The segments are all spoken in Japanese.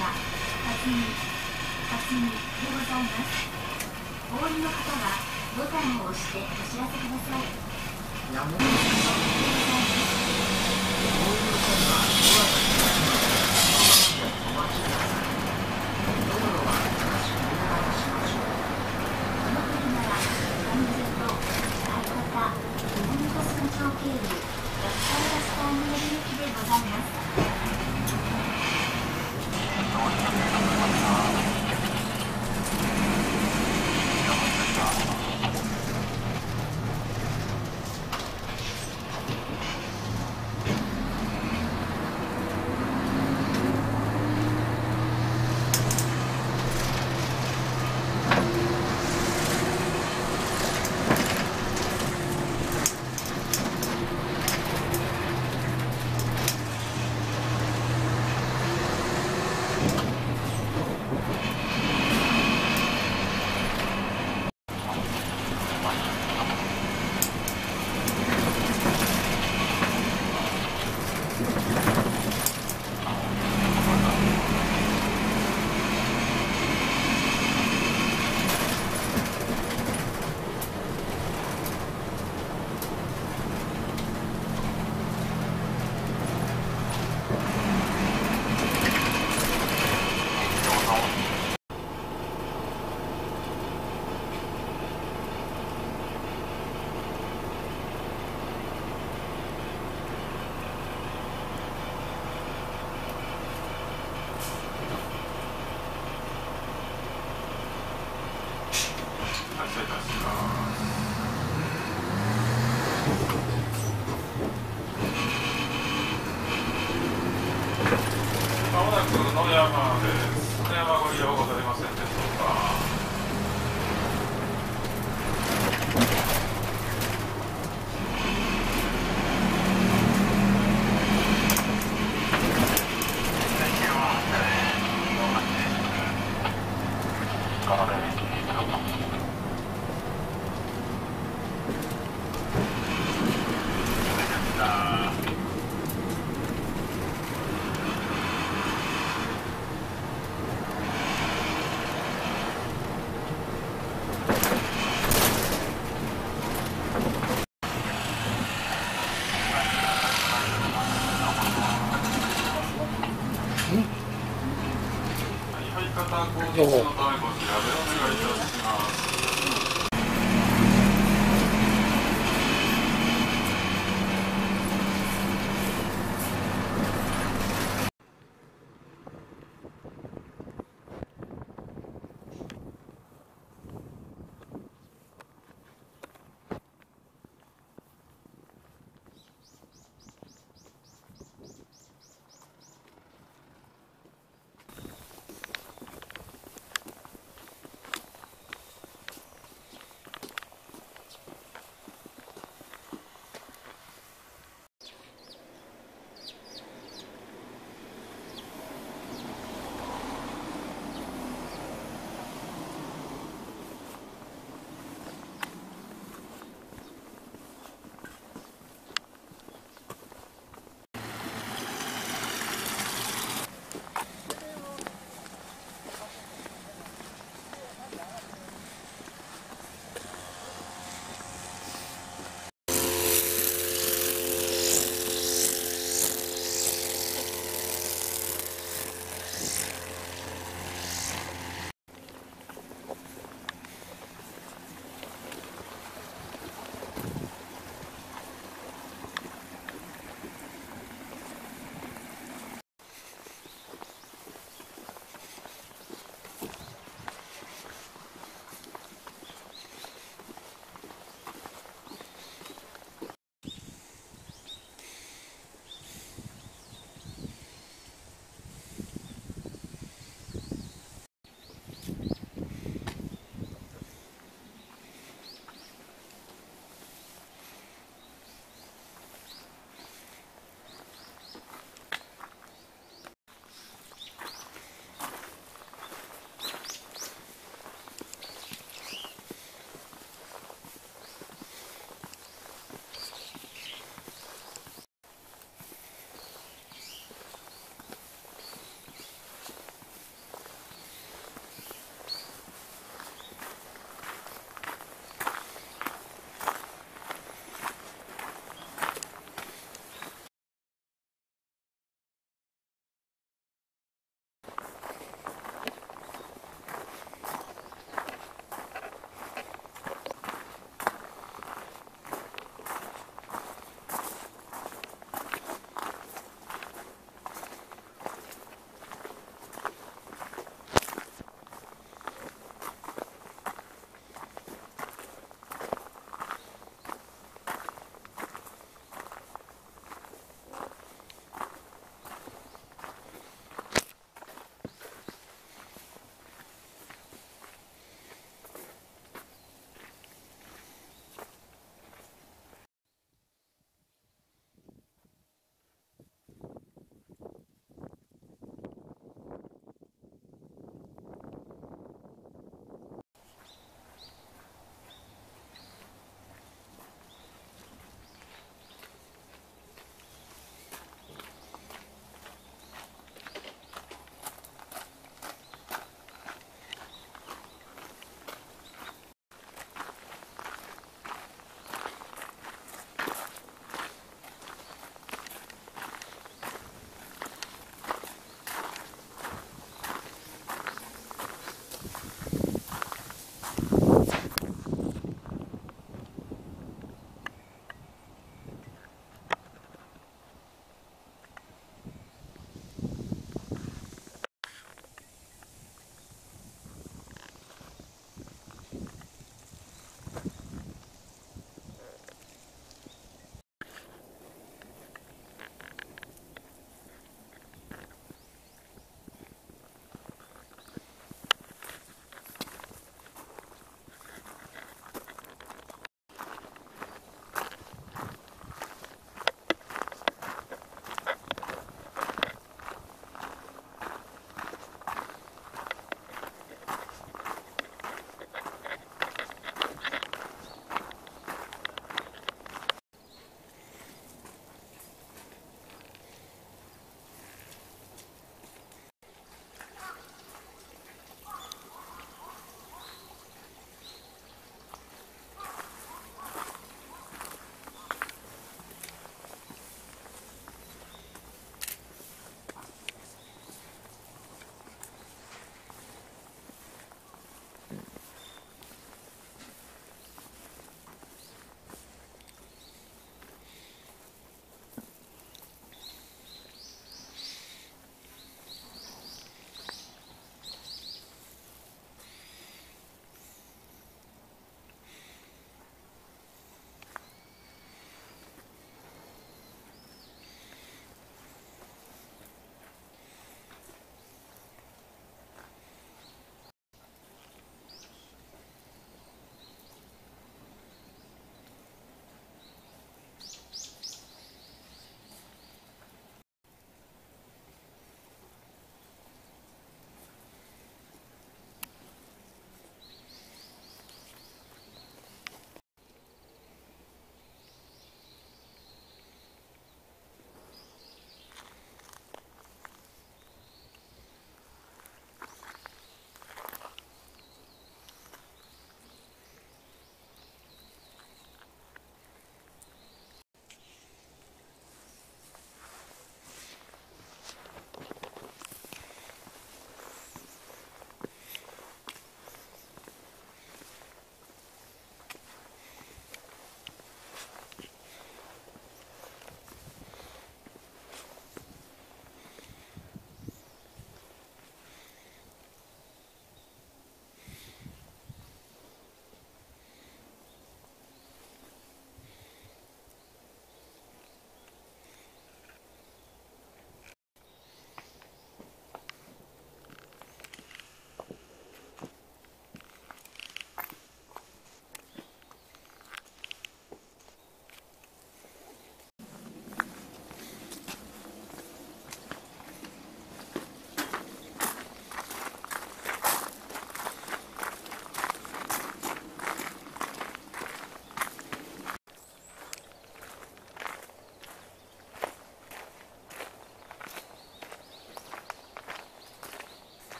は初見初見でございますお降りの方はボタンを押してお知らせください山本さんでございます。お降りの方は哦。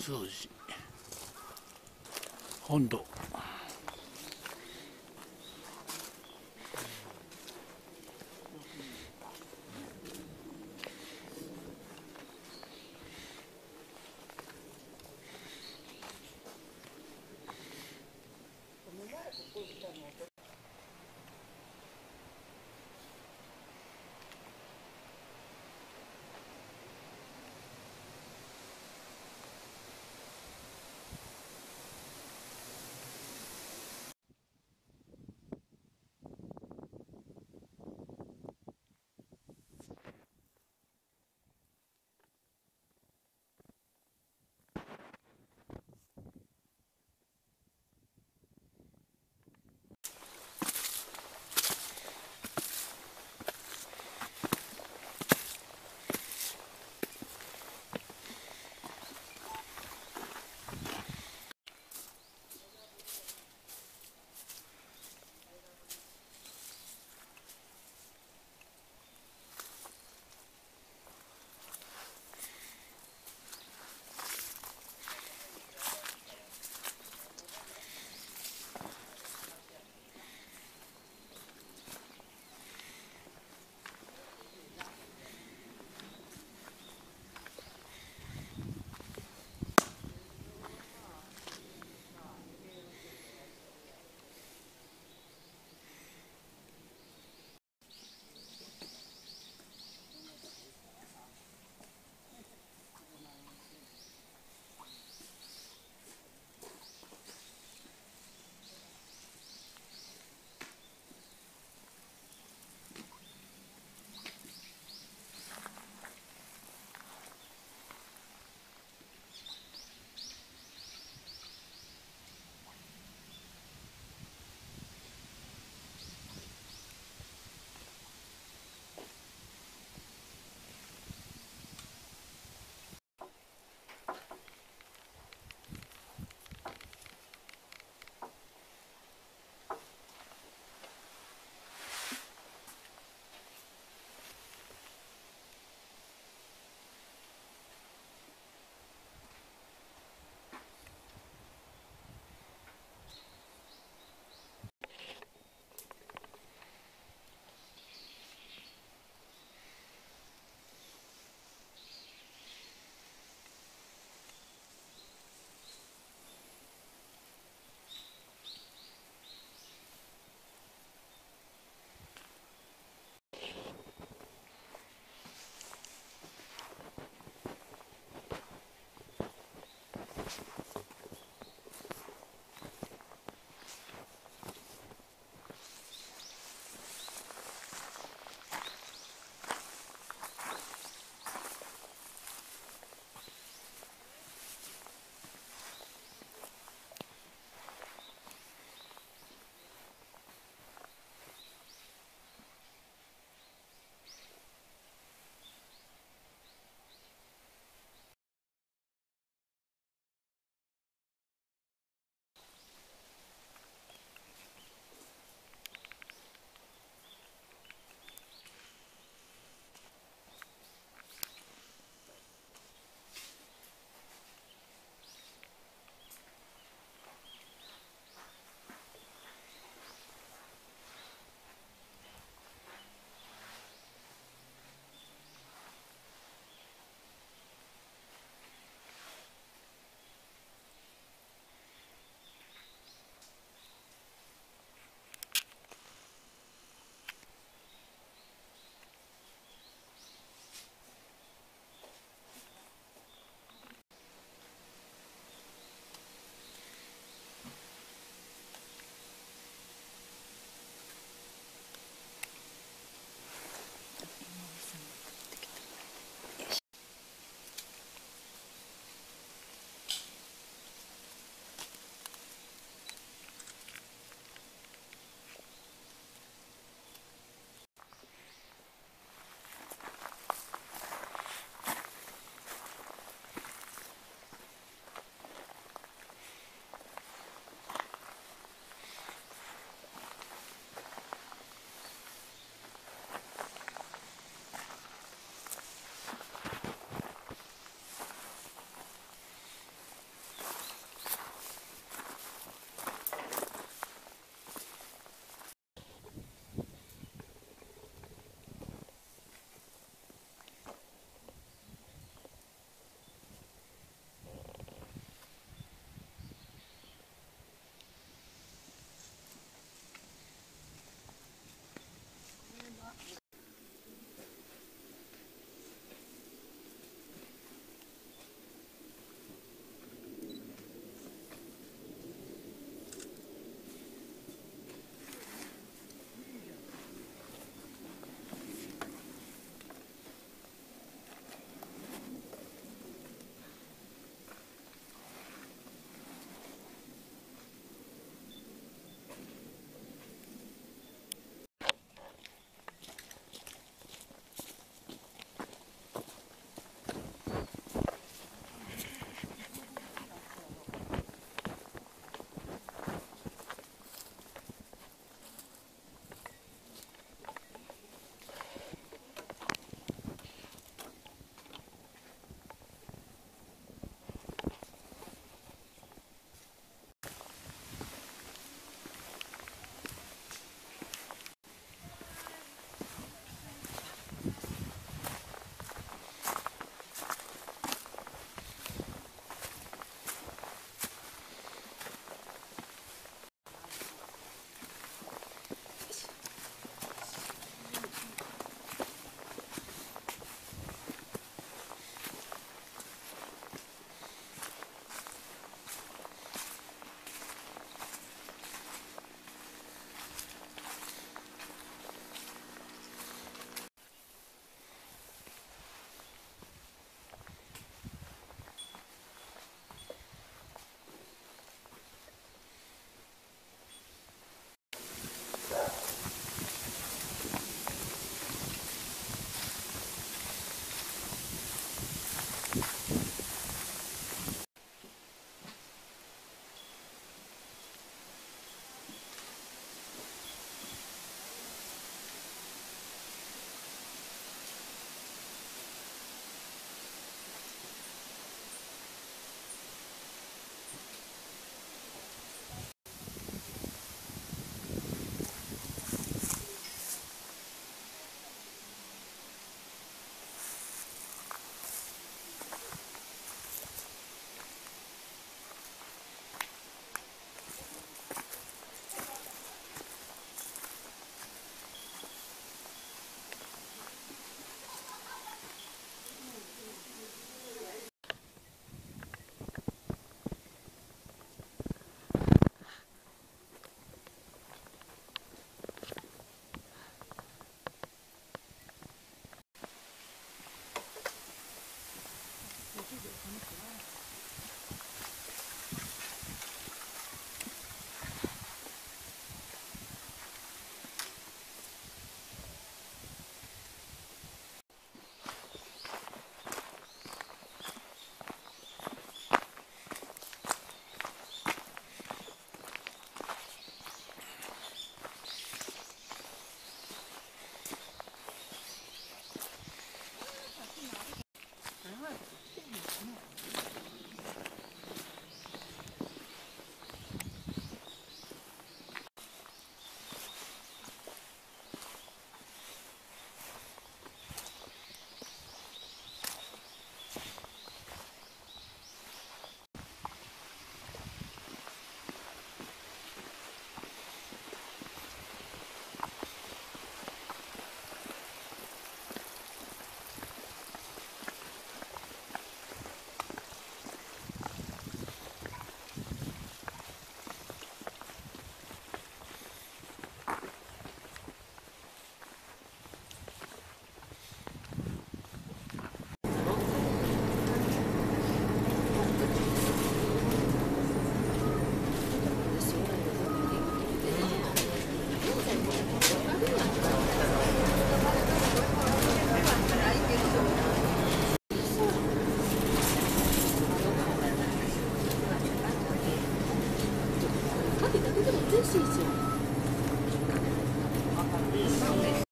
「本土